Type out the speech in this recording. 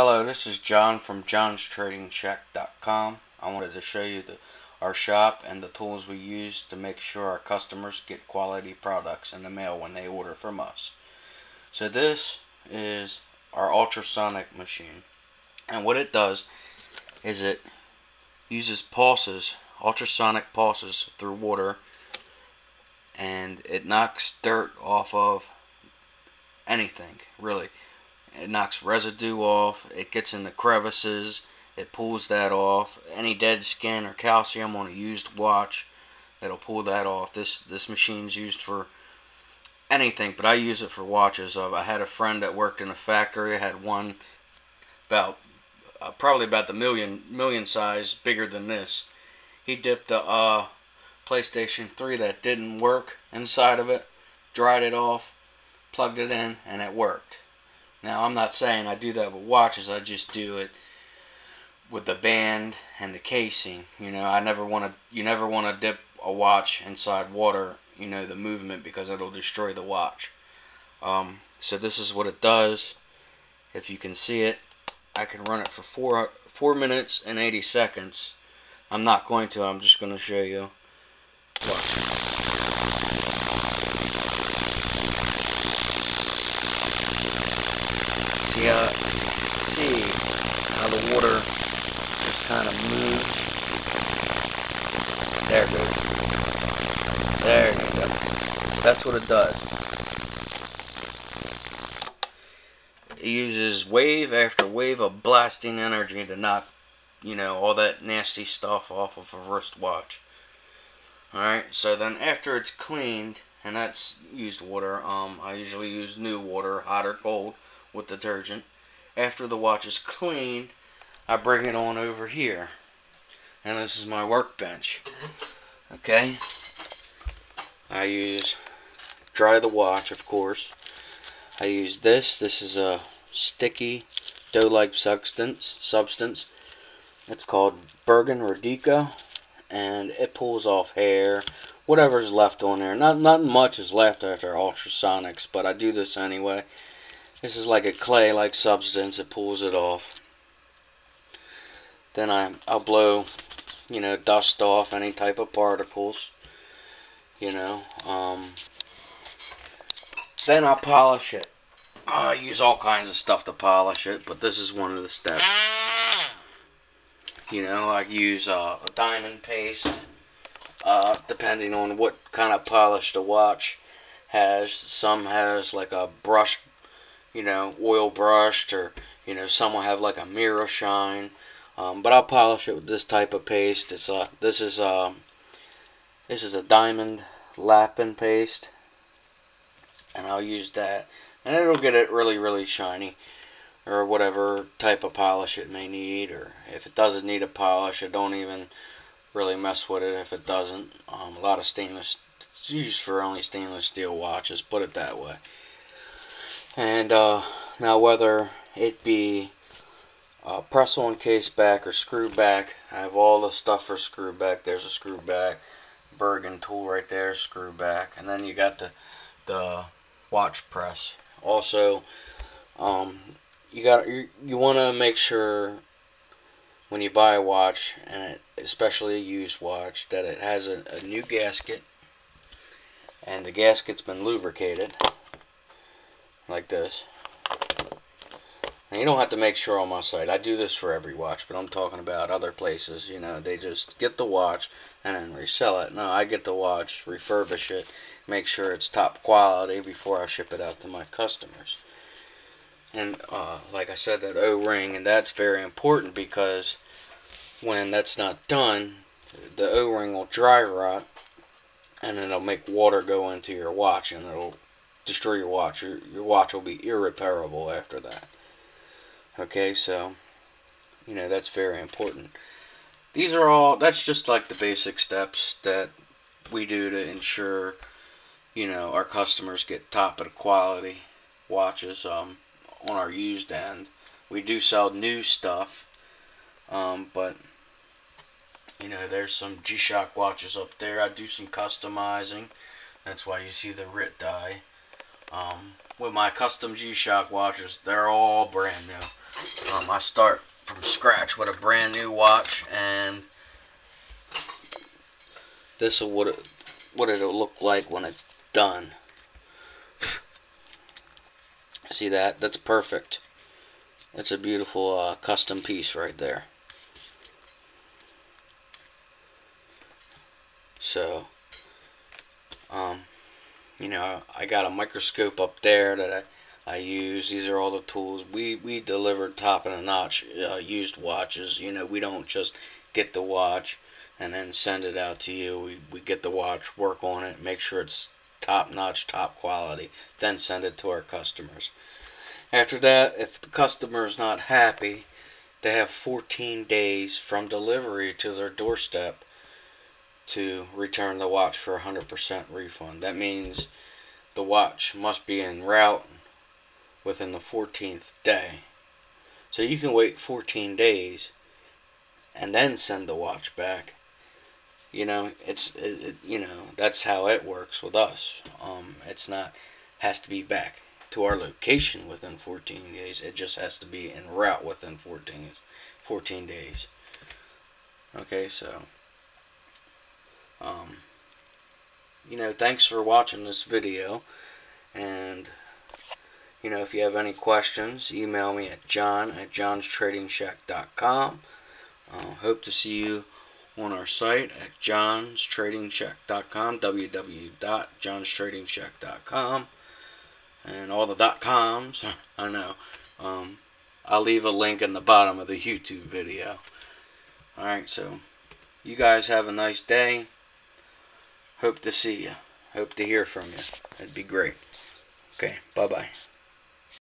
Hello, this is John from johnstradingshack.com. I wanted to show you the, our shop and the tools we use to make sure our customers get quality products in the mail when they order from us. So this is our ultrasonic machine. And what it does is it uses pulses, ultrasonic pulses through water and it knocks dirt off of anything, really. It knocks residue off. It gets in the crevices. It pulls that off. Any dead skin or calcium on a used watch, it'll pull that off. This this machine's used for anything, but I use it for watches. Uh, I had a friend that worked in a factory. I had one about uh, probably about the million million size, bigger than this. He dipped a uh, PlayStation 3 that didn't work inside of it, dried it off, plugged it in, and it worked. Now, I'm not saying I do that with watches, I just do it with the band and the casing. You know, I never want to, you never want to dip a watch inside water, you know, the movement because it'll destroy the watch. Um, so this is what it does. If you can see it, I can run it for four, four minutes and 80 seconds. I'm not going to, I'm just going to show you. Watch. How see how the water just kind of moves. There it goes. There you go. That's what it does. It uses wave after wave of blasting energy to knock, you know, all that nasty stuff off of a wristwatch. Alright, so then after it's cleaned, and that's used water, um, I usually use new water, hot or cold with detergent. After the watch is cleaned, I bring it on over here. And this is my workbench. Okay? I use dry the watch, of course. I use this. This is a sticky dough-like substance. Substance. It's called Bergeon Rodico, and it pulls off hair, whatever's left on there. Not not much is left after ultrasonics, but I do this anyway. This is like a clay-like substance. It pulls it off. Then I, I'll blow, you know, dust off any type of particles. You know. Um, then I'll polish it. I use all kinds of stuff to polish it, but this is one of the steps. You know, I use uh, a diamond paste, uh, depending on what kind of polish the watch has. Some has like a brush you know, oil brushed or, you know, some will have like a mirror shine. Um, but I'll polish it with this type of paste. It's a, this is a, this is a diamond lapping paste. And I'll use that. And it'll get it really, really shiny. Or whatever type of polish it may need. Or if it doesn't need a polish, I don't even really mess with it if it doesn't. Um, a lot of stainless, it's used for only stainless steel watches, put it that way. And uh, now whether it be uh, press on case back or screw back, I have all the stuff for screw back. There's a screw back, Bergeon tool right there, screw back, and then you got the the watch press. Also, um, you got you, you want to make sure when you buy a watch, and it, especially a used watch, that it has a, a new gasket, and the gasket's been lubricated like this. Now you don't have to make sure on my site. I do this for every watch, but I'm talking about other places. You know, they just get the watch and then resell it. No, I get the watch, refurbish it, make sure it's top quality before I ship it out to my customers. And uh, like I said, that O-ring, and that's very important because when that's not done, the O-ring will dry rot, and it'll make water go into your watch, and it'll destroy your watch. Your, your watch will be irreparable after that. Okay, so, you know, that's very important. These are all, that's just like the basic steps that we do to ensure, you know, our customers get top of the quality watches um, on our used end. We do sell new stuff, um, but, you know, there's some G-Shock watches up there. I do some customizing. That's why you see the RIT dye. Um, with my custom G-Shock watches, they're all brand new. Um, I start from scratch with a brand new watch, and this is what it what it'll look like when it's done. See that? That's perfect. It's a beautiful uh, custom piece right there. So, um, you know, I got a microscope up there that I I use. These are all the tools. We we deliver top of the notch uh, used watches. You know, we don't just get the watch and then send it out to you. We we get the watch, work on it, make sure it's top notch, top quality, then send it to our customers. After that, if the customer is not happy, they have 14 days from delivery to their doorstep to return the watch for a 100% refund. That means the watch must be en route within the 14th day. So you can wait 14 days and then send the watch back. You know, it's it, it, you know that's how it works with us. Um, it's not has to be back to our location within 14 days. It just has to be en route within 14 14 days. Okay, so um, you know, thanks for watching this video and you know, if you have any questions, email me at john at johnstradingshack.com. Uh, hope to see you on our site at johnstradingshack.com, www.johnstradingshack.com, and all the dot coms. I know. Um, I'll leave a link in the bottom of the YouTube video. Alright, so you guys have a nice day. Hope to see you. Hope to hear from you. It'd be great. Okay, bye bye.